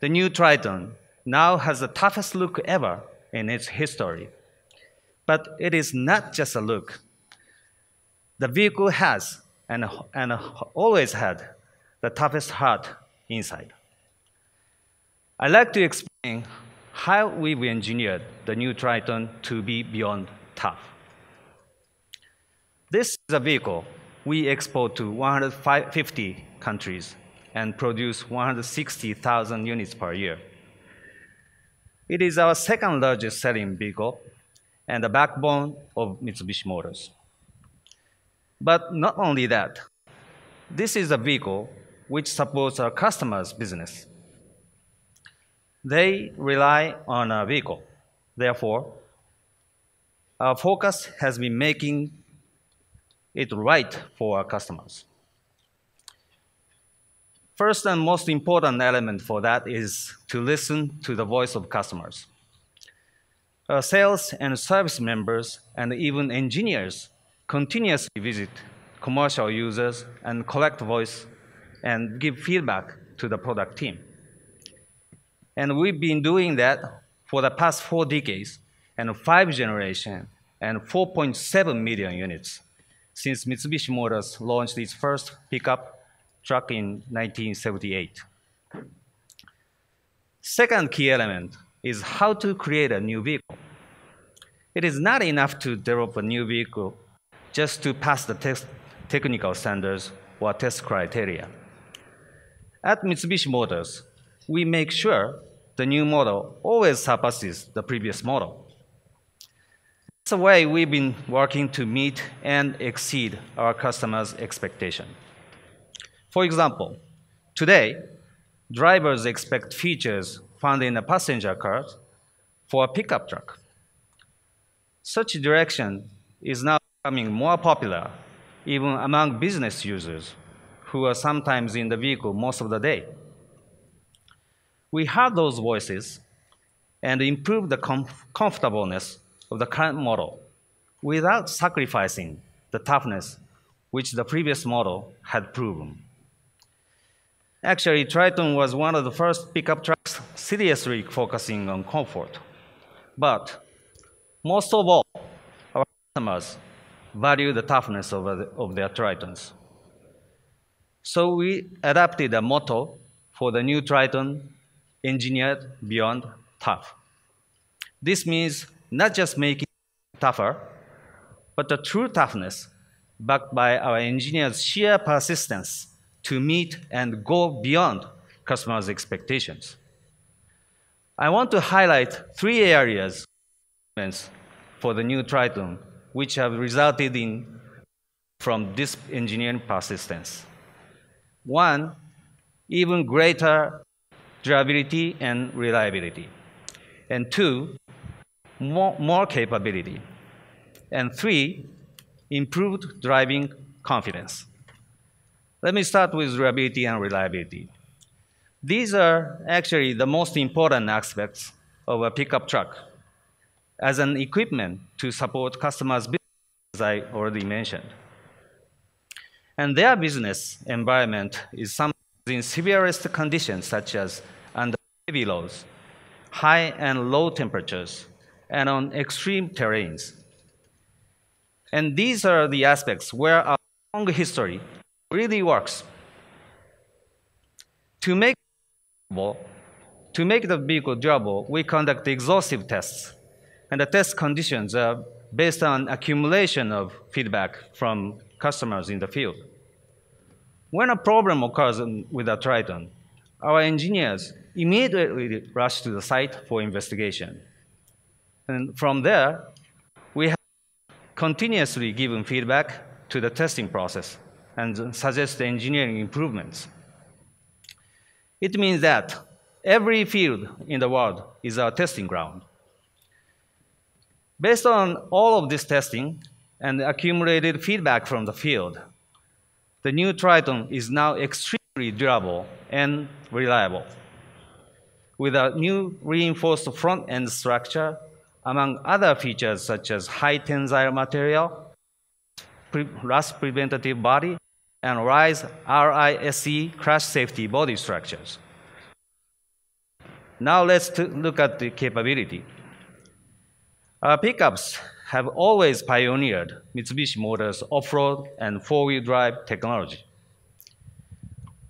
the new Triton now has the toughest look ever in its history. But it is not just a look. The vehicle has and, and always had the toughest heart inside. I'd like to explain how we've engineered the new Triton to be beyond tough. This is a vehicle we export to 150 countries and produce 160,000 units per year. It is our second largest selling vehicle and the backbone of Mitsubishi Motors. But not only that, this is a vehicle which supports our customers' business. They rely on our vehicle. Therefore, our focus has been making it right for our customers. First and most important element for that is to listen to the voice of customers. Our sales and service members and even engineers continuously visit commercial users and collect voice and give feedback to the product team. And we've been doing that for the past four decades and five generations and 4.7 million units since Mitsubishi Motors launched its first pickup truck in 1978. Second key element is how to create a new vehicle. It is not enough to develop a new vehicle just to pass the test, technical standards or test criteria. At Mitsubishi Motors, we make sure the new model always surpasses the previous model. It's a way we've been working to meet and exceed our customers' expectation. For example, today, drivers expect features found in a passenger car for a pickup truck. Such direction is now becoming more popular even among business users who are sometimes in the vehicle most of the day. We heard those voices and improved the comf comfortableness of the current model without sacrificing the toughness which the previous model had proven. Actually, Triton was one of the first pickup trucks seriously focusing on comfort. But most of all, our customers value the toughness of, of their Tritons. So we adapted a motto for the new Triton, engineered beyond tough. This means not just making it tougher, but the true toughness backed by our engineers' sheer persistence to meet and go beyond customers' expectations. I want to highlight three areas for the new Triton which have resulted in from this engineering persistence. One, even greater durability and reliability. And two, more, more capability. And three, improved driving confidence. Let me start with reliability and reliability. These are actually the most important aspects of a pickup truck as an equipment to support customers' business, as I already mentioned. And their business environment is sometimes in severest conditions such as under heavy loads, high and low temperatures, and on extreme terrains. And these are the aspects where our long history really works. To make, to make the vehicle durable, we conduct exhaustive tests. And the test conditions are based on accumulation of feedback from customers in the field. When a problem occurs with a Triton, our engineers immediately rush to the site for investigation. And from there, we have continuously given feedback to the testing process and suggest engineering improvements. It means that every field in the world is our testing ground. Based on all of this testing and accumulated feedback from the field, the new Triton is now extremely durable and reliable. With a new reinforced front end structure among other features such as high tensile material, rust preventative body, and RISE RISE crash safety body structures. Now let's look at the capability. Our pickups have always pioneered Mitsubishi Motors off-road and four-wheel drive technology.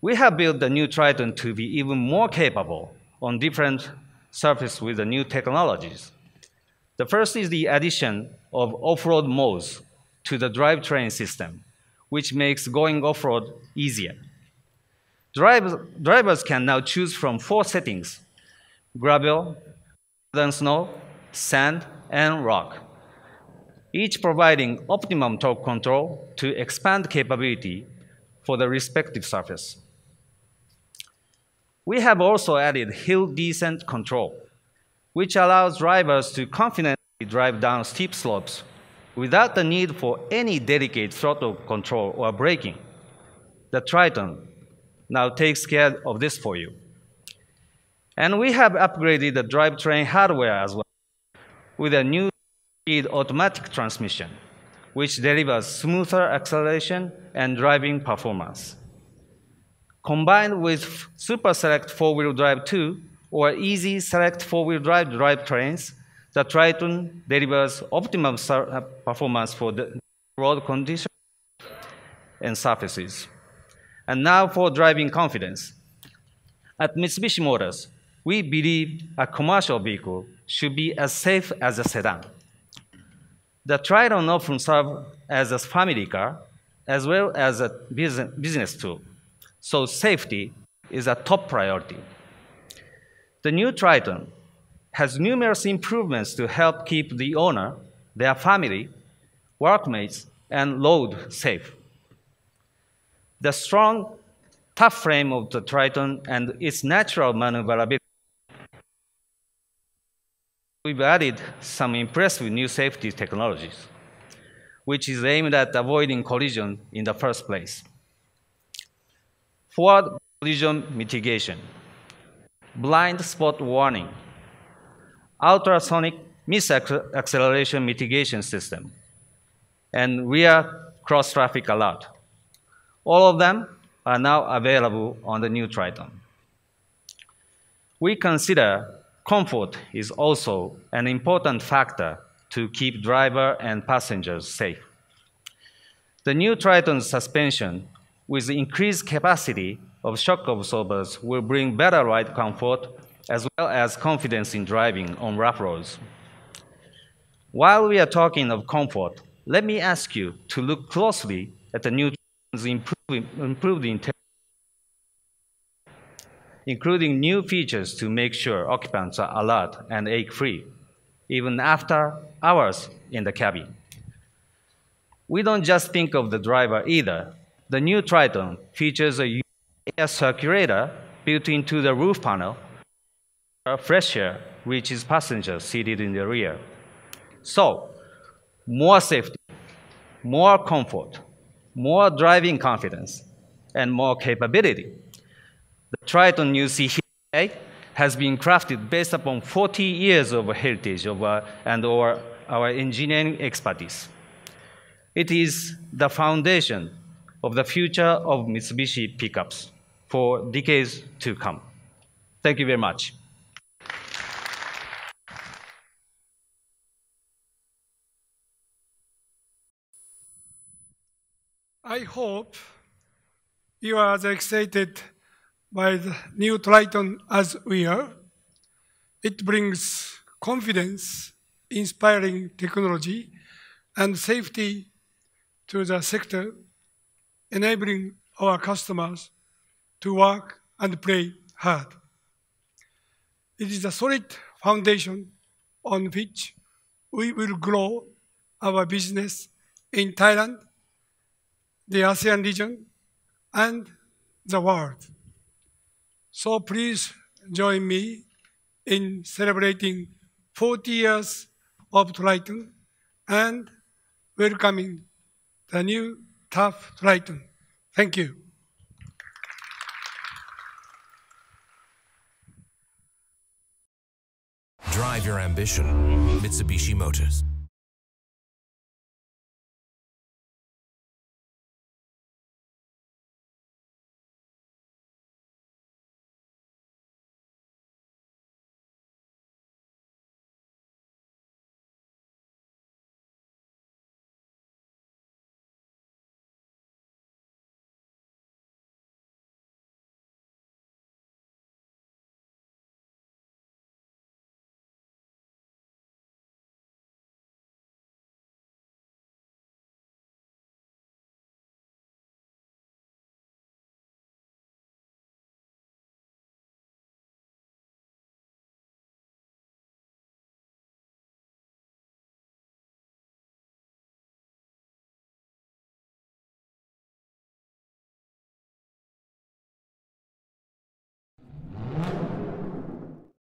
We have built the new Triton to be even more capable on different surfaces with the new technologies. The first is the addition of off-road modes to the drivetrain system, which makes going off-road easier. Drivers, drivers can now choose from four settings, gravel, then snow, sand, and rock, each providing optimum torque control to expand capability for the respective surface. We have also added hill descent control, which allows drivers to confidently drive down steep slopes without the need for any dedicated throttle control or braking. The Triton now takes care of this for you. And we have upgraded the drivetrain hardware as well with a new speed automatic transmission, which delivers smoother acceleration and driving performance. Combined with Super Select 4-wheel drive 2 or Easy Select 4-wheel drive drivetrains, the Triton delivers optimum uh, performance for the road conditions and surfaces. And now for driving confidence. At Mitsubishi Motors, we believe a commercial vehicle should be as safe as a sedan. The Triton often serves as a family car as well as a business tool, so safety is a top priority. The new Triton has numerous improvements to help keep the owner, their family, workmates, and load safe. The strong, tough frame of the Triton and its natural maneuverability We've added some impressive new safety technologies, which is aimed at avoiding collision in the first place. Forward collision mitigation, blind spot warning, ultrasonic misacceleration mitigation system, and rear cross-traffic alert. All of them are now available on the new Triton. We consider Comfort is also an important factor to keep driver and passengers safe. The new Triton suspension with increased capacity of shock absorbers will bring better ride comfort as well as confidence in driving on rough roads. While we are talking of comfort, let me ask you to look closely at the new improved, improved interior including new features to make sure occupants are alert and ache-free, even after hours in the cabin. We don't just think of the driver either. The new Triton features a air circulator built into the roof panel. Fresh air reaches passengers seated in the rear. So, more safety, more comfort, more driving confidence, and more capability. The Triton see here has been crafted based upon 40 years of heritage of, uh, and our, our engineering expertise. It is the foundation of the future of Mitsubishi pickups for decades to come. Thank you very much. I hope you are as excited by the new Triton as we are. It brings confidence, inspiring technology, and safety to the sector, enabling our customers to work and play hard. It is a solid foundation on which we will grow our business in Thailand, the ASEAN region, and the world. So please join me in celebrating 40 years of Triton and welcoming the new tough Triton. Thank you. Drive your ambition, Mitsubishi Motors.